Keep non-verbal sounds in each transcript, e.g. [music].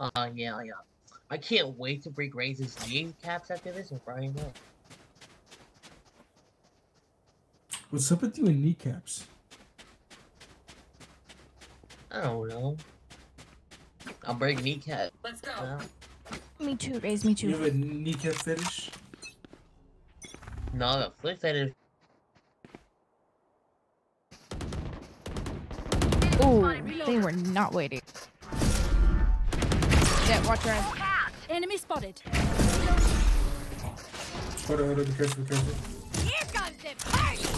Uh, yeah, yeah. I can't wait to break Raze's kneecaps after this and Brian up. What's up with you and kneecaps? I don't know. I'll break kneecap. Let's go. Uh, Me too, Raze me too. You have too. a kneecap fetish? no, the flip fetish. Oh, they were not waiting. Jett, watch your ass. Enemy spotted. Hold on, hold on, be careful, be careful. Here comes the party.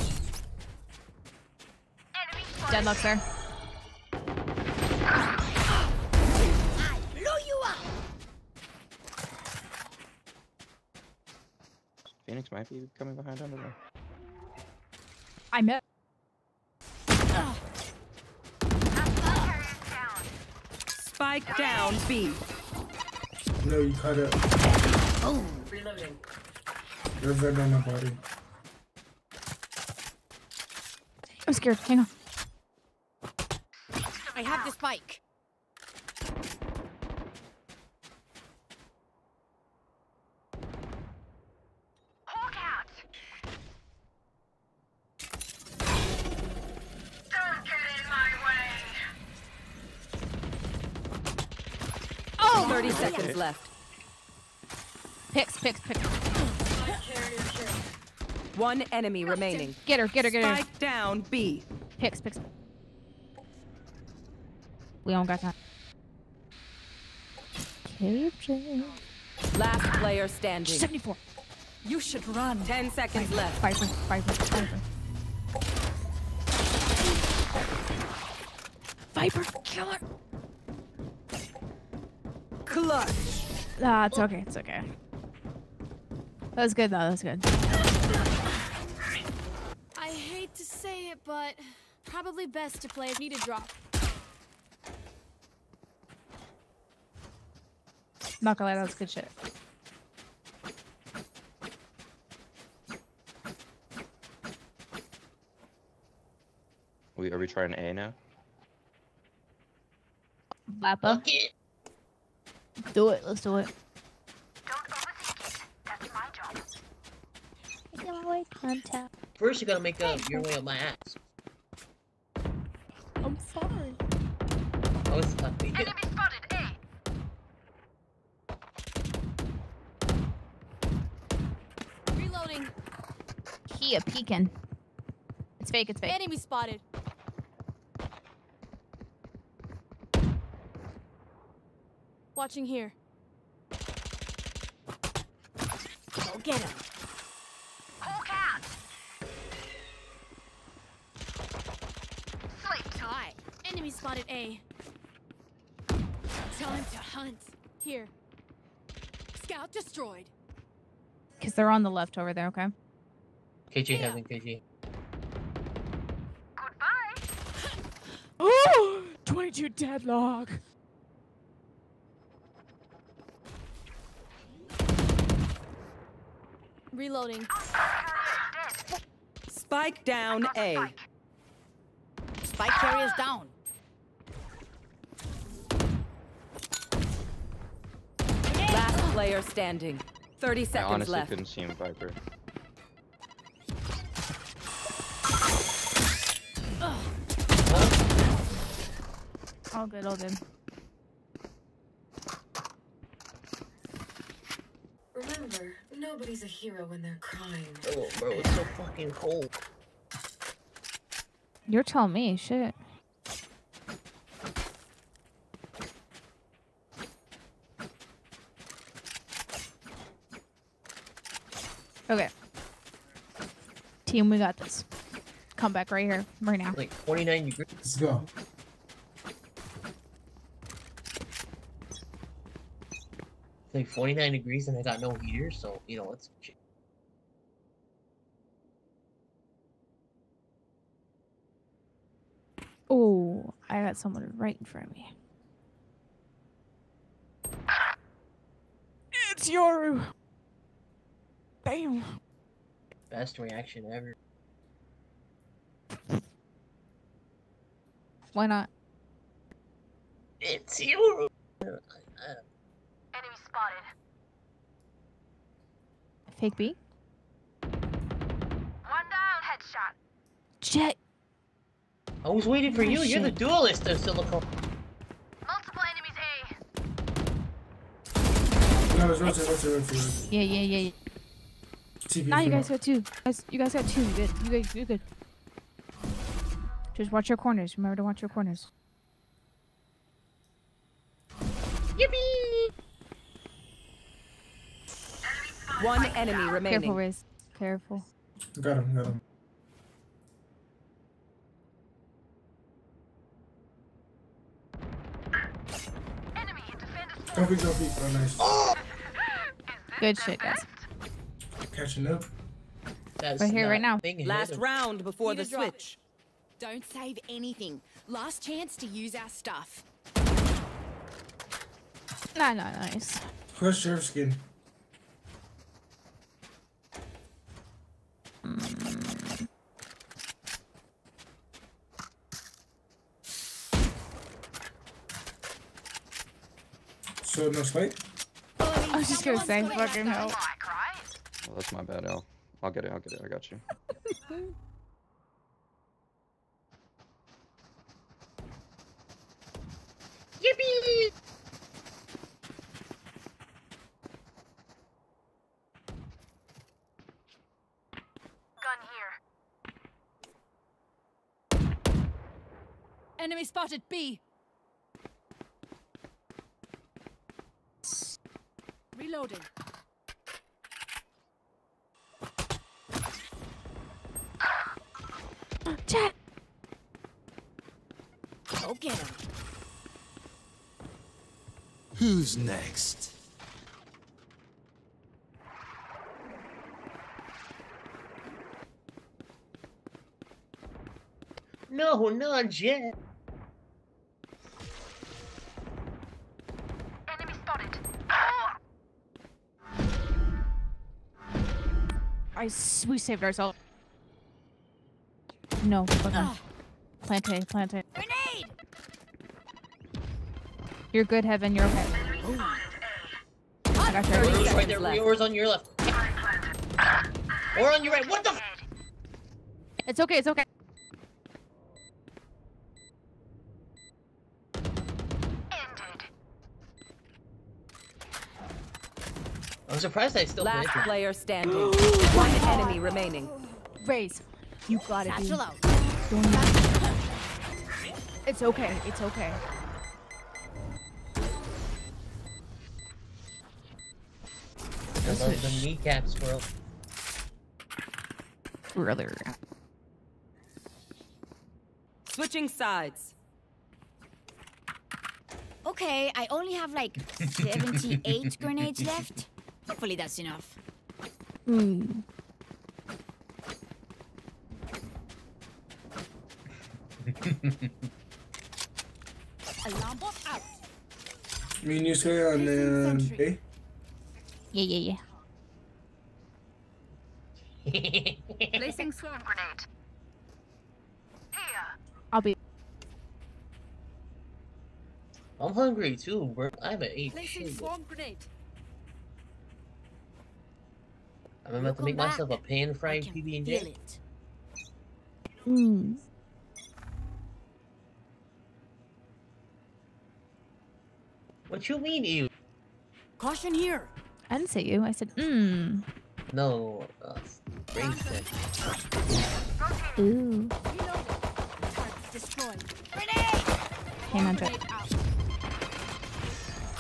Deadlock there. I blew you up. Phoenix might be coming behind under there. I met. Spike down B. No, you caught up. Reloading. There's that on my body. I'm scared. Hang on. I have the spike. Oh, 30 seconds left. picks, picks, picks. One enemy remaining. Get her, get her, get her. Spike down B. Picks, picks. We don't got time. Capture. Last player standing. 74. You should run. 10 seconds left. Viper, Viper, Viper. Viper, kill her. Clutch. Ah, it's okay, it's okay. That was good though, that was good. But probably best to play if need a drop. Not gonna lie, that was good shit. We are we trying A now? Lappa, Fuck it. do it, let's do it. Contact. First, you gotta make uh, your way up my ass. I was uh, you get- Reloading. He a peeking. It's fake, it's fake. Enemy spotted. Watching here. Go get him. Hi. Enemy spotted A. Tell hunt. Here. Scout destroyed. Because they're on the left over there, okay? KJ heaven, KJ. Oh! 22 deadlock. Reloading. Spike down A. Spike carriers down. Player standing. 30 I seconds honestly left. couldn't see him Viper. All good, all good. Remember, nobody's a hero when they're crying. Oh, bro, it's so fucking cold. You're telling me, shit. Okay. Team, we got this. Come back right here, right now. Like 29 degrees. Let's go. It's like 49 degrees and I got no heater, so, you know, it's. Oh, I got someone right in front of me. It's Yoru. Damn. Best reaction ever. Why not? It's you. Uh, uh. Enemy spotted. Fake B. One down, headshot. Jett. I was waiting for Oh, you. You're the shit. duelist uh, of Silicon. No, it's rotate, rotate, rotate, rotate. Yeah, yeah, yeah. Yeah. TP. Now you come guys got two. Guys, you guys got two. You good. You good. You good. Just watch your corners. Remember to watch your corners. Yippee! One enemy remaining. Careful, Riz. Careful. Got him, got him. Don't peek, don't peek. Oh, nice. Good shit, guys. Catching up. That's Right here, right now. Last of- round before the Need a drop. switch. Don't save anything. Last chance to use our stuff. Nah, nah, nice. Crush sheriff skin. Hmm. So no spike? Oh, I was just gonna say, fucking hell. Well, that's my bad, L. I'll get it. I'll get it. I got you. Yippee! Enemy spotted B. Reloading. Get him. Who's next? No, not yet. Enemy spotted. I s- we saved ourselves. No, fucking. Ah. Plant A, plant A. Grenade! You're good, Heaven. You're okay. I got Thirty you. Yours right seconds there. left. Yours on your left. Or on your right. What the? F- It's okay. It's okay. I'm surprised I still Last planted. player standing. [gasps] One enemy remaining. Raze. You got it, dude. Satchel out. It's okay. It's okay. Love the kneecaps, bro. Really. Switching sides. Okay, I only have like 78 [laughs] grenades left. Hopefully that's enough. Hmm. Alarm bot out. Me and you stay on um, A. Yeah, yeah, yeah. Placing [laughs] swarm grenade. Here. I'll be. I'm hungry too, bro. I haven't ate Placing shit. swarm grenade. I'm about to make Welcome myself a pan fried PB and J. it. Mm. What you mean, you? Caution here. I didn't say you. I said, mmm. No, uh, brain set. Ooh. Reloading. Target destroyed. Grenade! Hang on, Jett.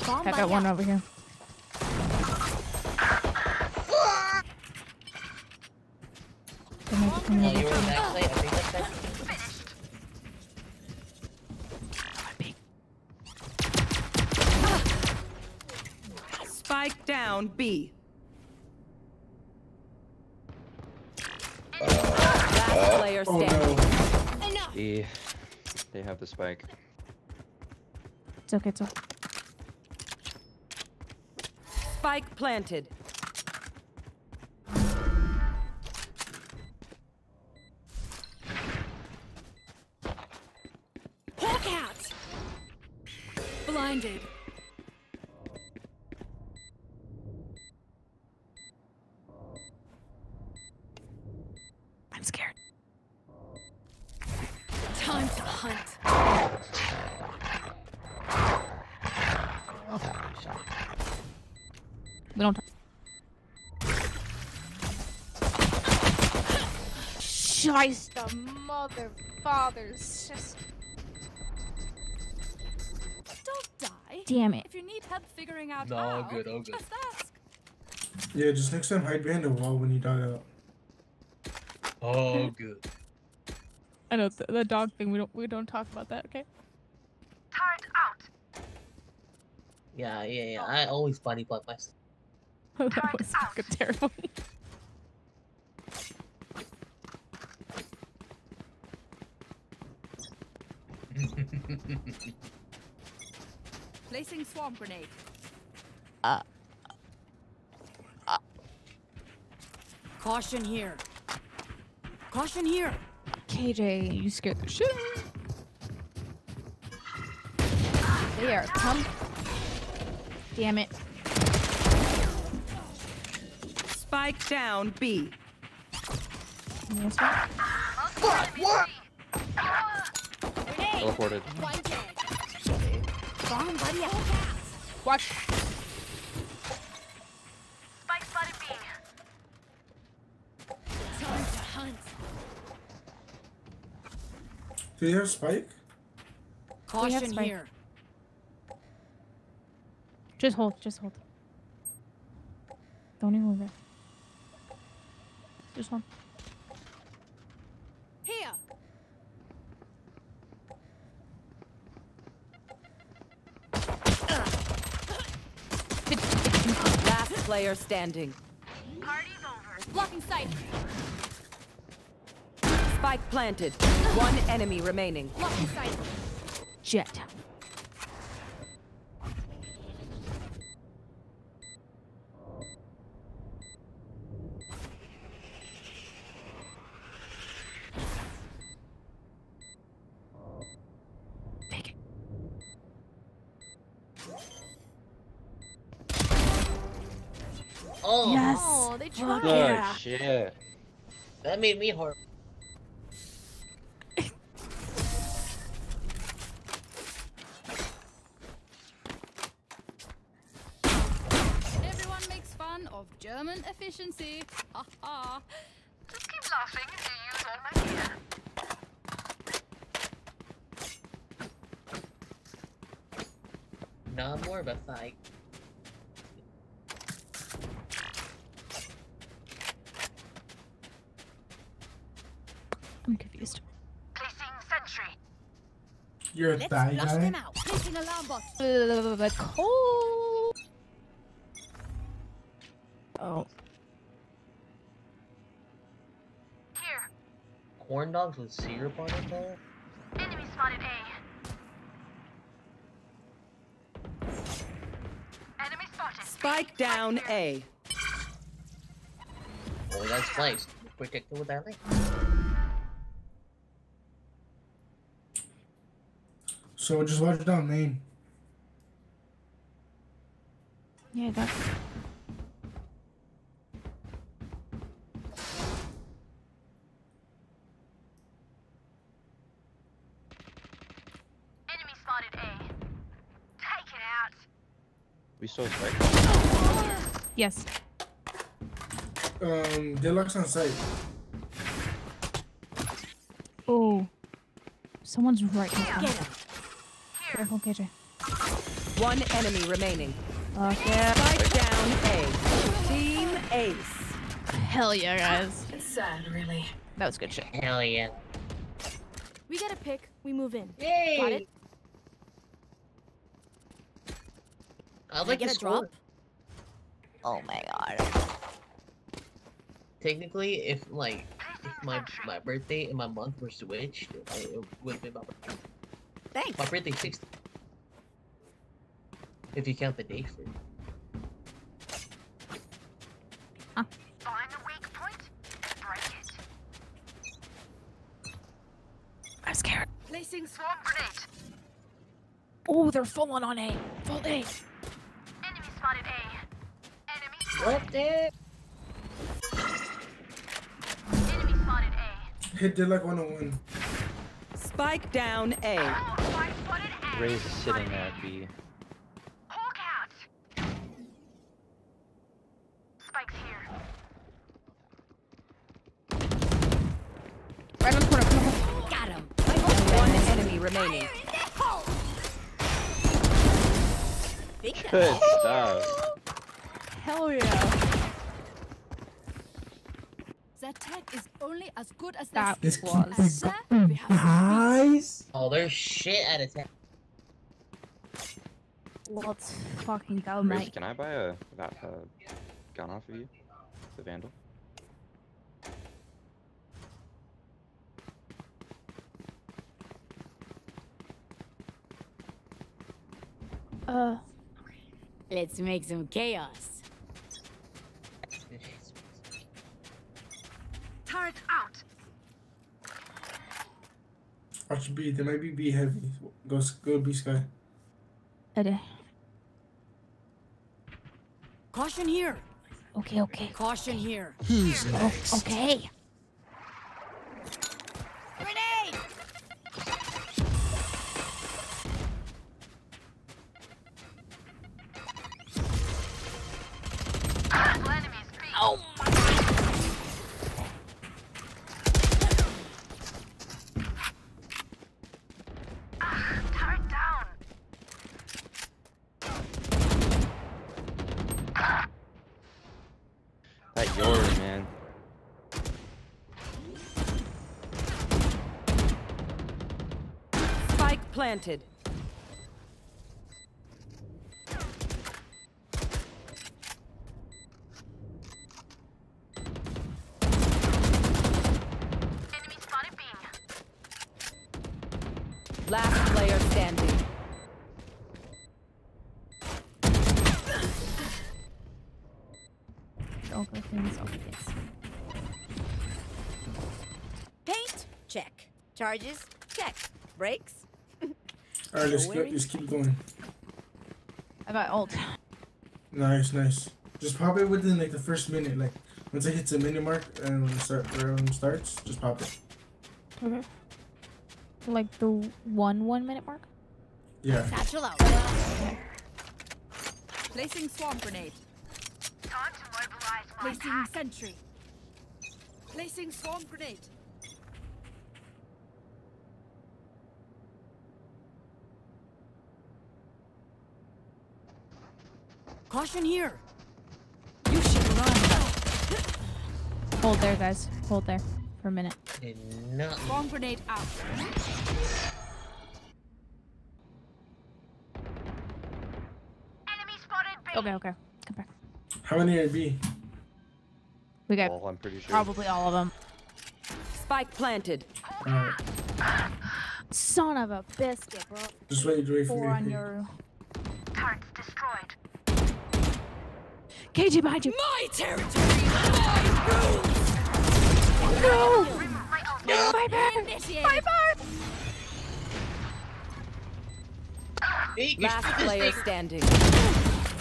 Grenade I got one over here. Come over, come over. you were in? I think that's that. Spike down B. Last player Oh standing. no. Enough. E. They have the spike. It's okay. It's okay. Spike planted. Hawk out. Blinded. The mother father's just. Don't die. Damn it. If you need help figuring out No, how, good, all good. just ask. Yeah, just next time hide behind the wall when you die out. Oh, good. I know the, the dog thing. We don't. We don't talk about that. Okay. Tired out. Yeah, yeah, yeah. Oh. I always body block myself. [laughs] that was fucking terrible. [laughs] Placing swamp grenade. Caution here. Caution here. KJ, you scared the shit. out of me. They are come. Damn it. Spike down B. Yes, sir. Teleported. Bomb buddy out. Watch. Time to hunt. Do you have spike? Caution spike. here. Just hold. Just hold. Don't even move it. Just one. Here. Last player standing. Party's over. Blocking sight. Spike planted. One enemy remaining. Blocking sight. Jett. Yeah. that made me horrible. Everyone makes fun of German efficiency. Ha ha. No more of a fight. I'm confused. Placing sentry. You're a Let's thigh flush guy? them out. Placing alarm bot. Uh, cold. Oh. Here. Corn dogs with syrup on it, though? Enemy spotted A. Enemy spotted. Spike down A. Oh, that's placed. Protected with that link. So just watch down main. Yeah, that's. Enemy spotted A. Taking out. We saw spike. Yes. Um, deluxe on site. Oh. Someone's right in front. Get him. Careful, KJ. One enemy remaining. Fuck yeah. Spike down A. Team Ace. Hell yeah, guys. It's sad, really. That was good shit. Hell yeah. We get a pick. We move in. Yay! Got it? I'd Can I like get a drop? Oh my god. Technically, if like if my my birthday and my month were switched, it would be my birthday. Thanks. My birthday's 60. If you count the day for I'm scared. Placing swarm grenade. Oh, they're full on on A. Full A. Enemy spotted A. what the? Hit deluxe 101. Spike down A. Oh, Ray's sitting at B. Right on the corner. Come on, come on. Got him. One enemy remaining. Good stuff. Hell yeah. The tech is only as good as That the This skill. keep And was. Uh, sir, Guys. Oh, there's shit out of town. Let's fucking go, Raze, mate. can I buy a, va- a gun off of you? The Vandal? Uh, Let's make some chaos. Watch B. They might be B heavy. Go go B sky. okay, Caution here. okay, okay. Caution here. Who's next? Okay. Planted. Last player standing. Don't go things off this. Paint? Check. Charges? Check. Brakes? Alright, let's go. Just keep going. I got ult. Nice, nice. Just pop it within like the first minute. Like once it hits the minute mark and when the start round starts, just pop it. Okay. Like the one one minute mark. Yeah. Satchel out. Placing swarm grenade. Placing sentry. Placing swarm grenade. Caution here. You should run. Hold there, guys. Hold there for a minute. Did not. Swarm grenade out. Okay, okay. Come back. How many are B? We got Well, I'm pretty sure. probably all of them. Spike planted. Alright. Son of a biscuit, bro. Just wait, wait for Four me. on your. KJ behind you. My territory. No! Viper! Initiated. Viper! My you're Last stupid player standing.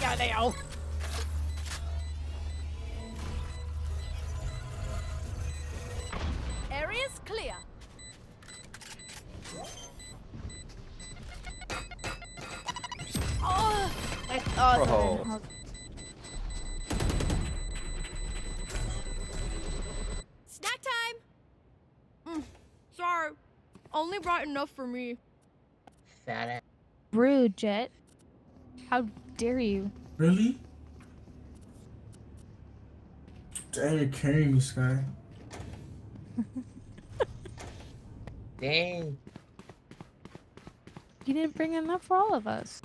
Yeah, they all. Only brought enough for me. Fat ass. rude, Jett. How dare you? Really? Damn, you're carrying me, Skye. [laughs] Dang. You didn't bring enough for all of us.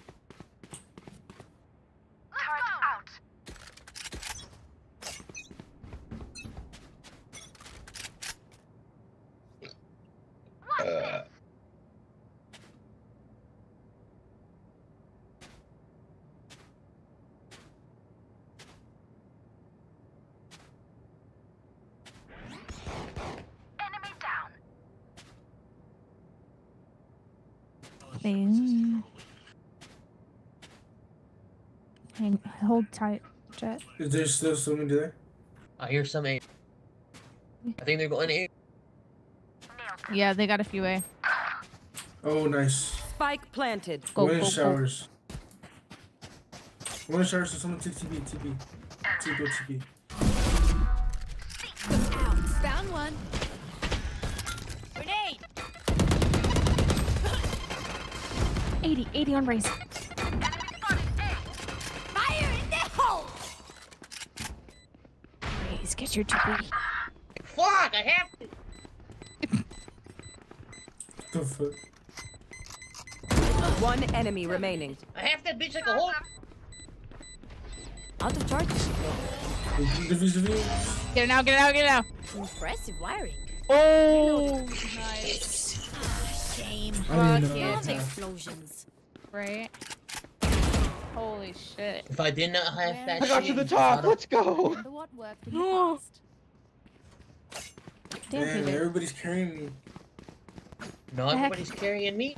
Thing. Hang, hold tight, Jett. Is there still somebody there? I hear some A. I think they're going A. Yeah, they got a few A. Oh, nice. Spike planted. Go, One go, go. showers. One in showers, so someone take TP, TP. TP, go TP. Found one. Grenade! 80, 80 on Raze. Raze, get your TP. Fuck! I have to. The fuck? One enemy remaining. I have that bitch like a whole. Out of charges. Defuse, defuse. Get it out, get it out, get it out. Impressive wiring. Oh, Nice. Shame. I didn't Fuck know yeah. explosions. right? Holy shit. If I did not have that I got shit, to the top. Let's go. What worked in the past. Damn, Damn, everybody's carrying me. No, The heck? everybody's carrying me.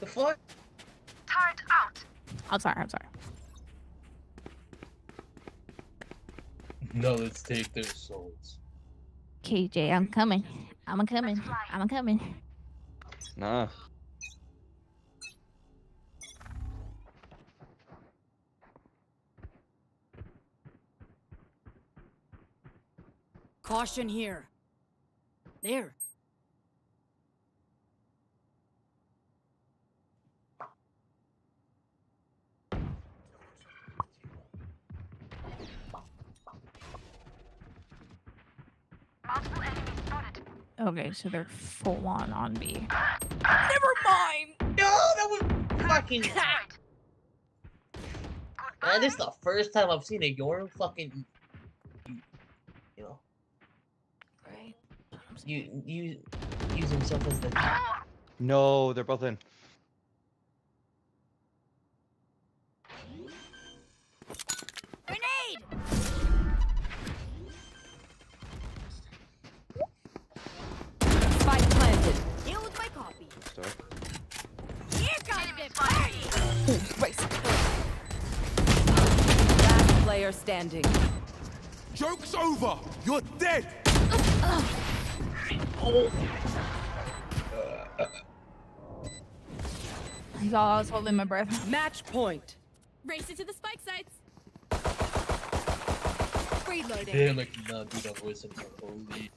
The fuck? Turret out. I'm sorry, I'm sorry. No, let's take their souls. KJ, I'm coming. I'm coming. I'm coming. Nah. Caution here. There. Okay, so they're full on on B. Never mind. No, that was fucking. [laughs] Man, this is the first time I've seen a Yorn fucking. You know, Right. You you use himself as the. No, they're both in. Grenade! Spike planted. Deal with my copy. Start. Here comes the party! Raze. Last player standing. Joke's over! You're dead! Y'all, I was holding my breath. Match point. Race it to the spike sites. Reloading. Damn, I cannot do that voice anymore. Holy.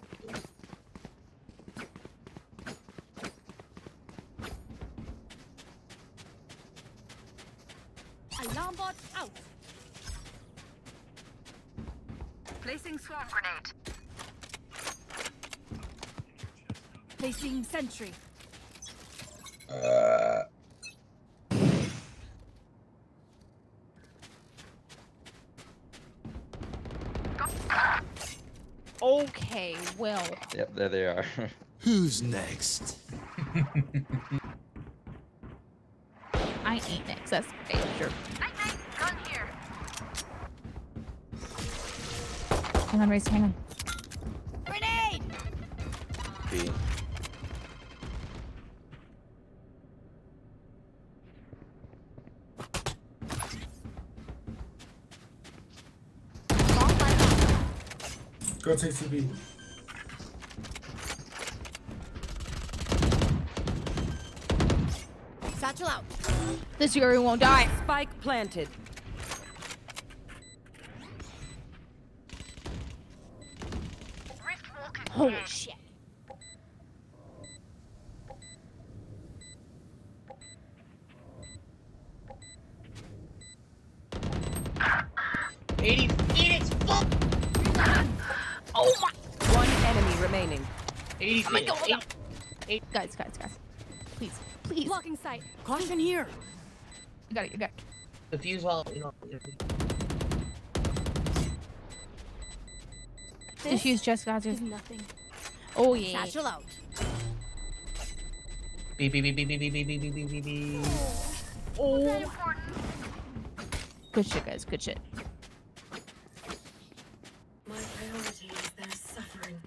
Alarm bot out. Placing swarm grenade. Placing sentry. Uh. Okay, well. Yep, there they are. [laughs] Who's next? [laughs] I ain't next. That's okay, sure. Gun here. Hang on, Raze, hang on. Grenade! B. Go take TP. Satchel out. This Yuri won't die. Spike planted. Rift walking. Holy shit. Eighty Phoenix. Fuck. Oh my. One enemy remaining. Eighty Oh my Phoenix. God. Guys, guys, guys. Please, please. Blocking sight. Caution here. You got it, you got it. The fuse while you know. Just use Jessica. is Just... nothing. Oh, yeah. Satchel out. Beep beep beep beep beep beep beep beep beep beep beep. Oh. Good shit, guys. Good shit. My priority is their suffering.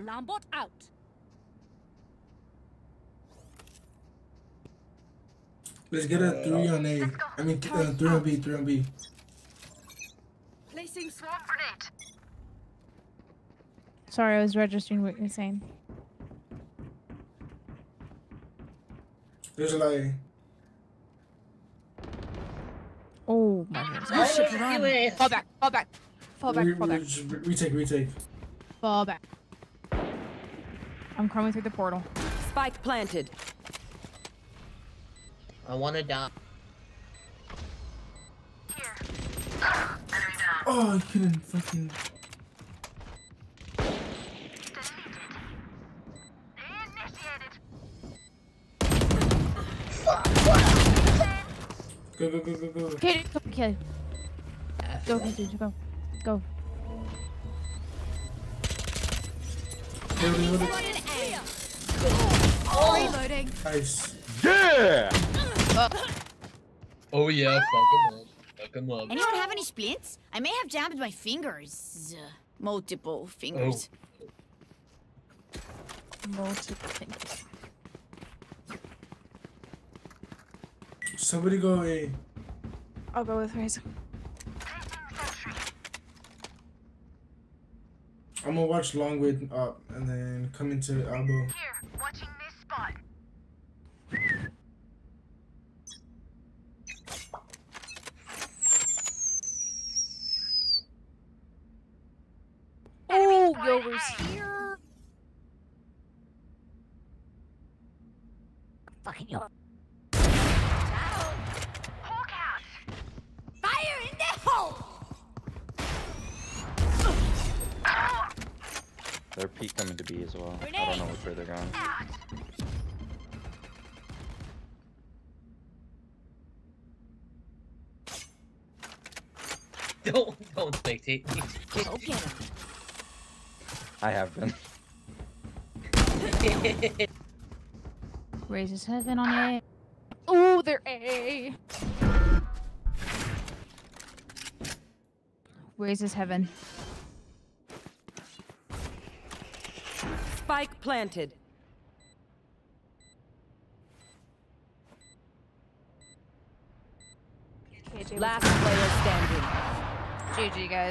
Alarm bot out. Let's get a three on A. I mean, th- uh, three on B, three on B. Placing swarm grenade. Sorry, I was registering what you're saying. There's like, Oh my goodness. Let's do. Fall back, fall back. Fall back, re- fall back, re- re- retake, retake. fall back. I'm coming through the portal. Spike planted. I wanna die. Here. Oh, I couldn't fucking. Initiated. Go, go, go, go, go. Okay, go, okay. Go, go, dude, go. Go. Hold it, hold. Reloading. Nice. Yeah! Oh yeah, fuck him up. Fuck him up. Anyone have any splints? I may have jammed my fingers. Multiple fingers. Multiple things. Somebody go A. I'll go with Razor. I'm gonna watch long way up and then come into the elbow. Here. Watching this spot. Oh, Yover's here. Fucking Yover. They're peak coming to B as well. I don't know which way they're going. [laughs] Don't don't spectate me. Go get him. I have been. [laughs] Razor's heaven on A. Oh, they're A. Razor's heaven. Spike planted. Last player standing. GG, guys.